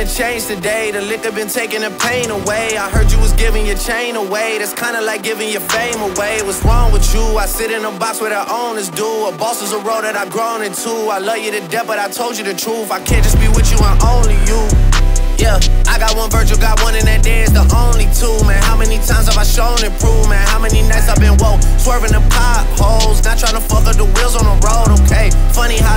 change today. The liquor been taking the pain away. I heard you was giving your chain away. That's kinda like giving your fame away. What's wrong with you? I sit in a box where the owners do. A boss is a role that I've grown into. I love you to death, but I told you the truth. I can't just be with you and only you. Yeah, I got one Virgil, got one in that day, it's the only two, man. How many times have I shown and proved, man? How many nights I've been woke, swerving the potholes, not trying to fuck up the wheels on the road, okay? Funny how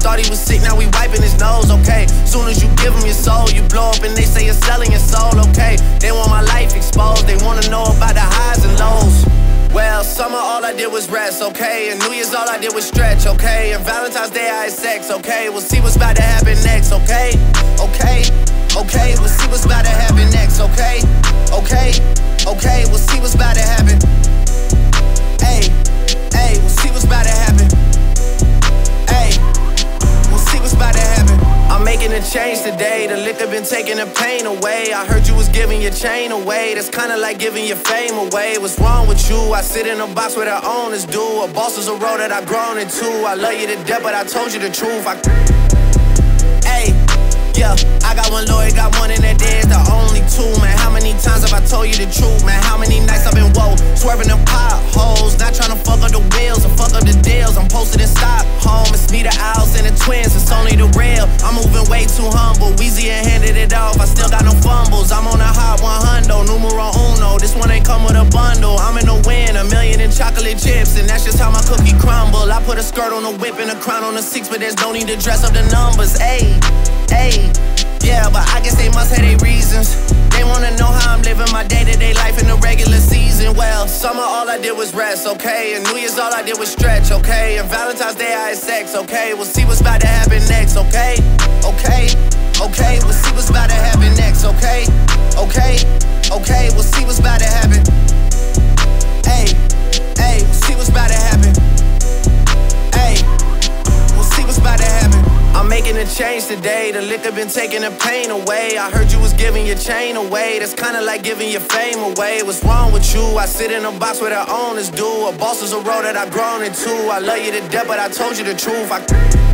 thought he was sick, now we wiping his nose, okay? Soon as you give him your soul, you blow up and they say you're selling your soul, okay? They want my life exposed, they wanna know about the highs and lows. Well, summer all I did was rest, okay? And New Year's all I did was stretch, okay? And Valentine's Day I had sex, okay? We'll see what's about to happen next, okay? Okay, okay, we'll see what's about to happen next, okay? Okay, a today. The liquor been taking the pain away. I heard you was giving your chain away. That's kinda like giving your fame away. What's wrong with you? I sit in a box where the owners do. A boss is a role that I've grown into. I love you to death, but I told you the truth. I Hey, yeah, I got one lawyer, got one in that day, the only two, man. How many times have I told you the truth, it off, I still got no fumbles. I'm on a hot 100, numero uno. This one ain't come with a bundle. I'm in the win, a million in chocolate chips, and that's just how my cookie crumble. I put a skirt on a whip and a crown on a six, but there's no need to dress up the numbers. Ayy, ayy. Yeah, but I guess they must have their reasons. They wanna know how I'm living my day to day life in the regular season. Well, summer all I did was rest, okay? And New Year's all I did was stretch, okay? And Valentine's Day I had sex, okay? We'll see what's about to happen next, okay? Okay, what's about to happen. Hey, hey, see what's about to happen. Hey, we'll see what's about to happen. I'm making a change today. The liquor been taking the pain away. I heard you was giving your chain away. That's kinda like giving your fame away. What's wrong with you? I sit in a box where the owners do. A boss is a role that I've grown into. I love you to death, but I told you the truth. I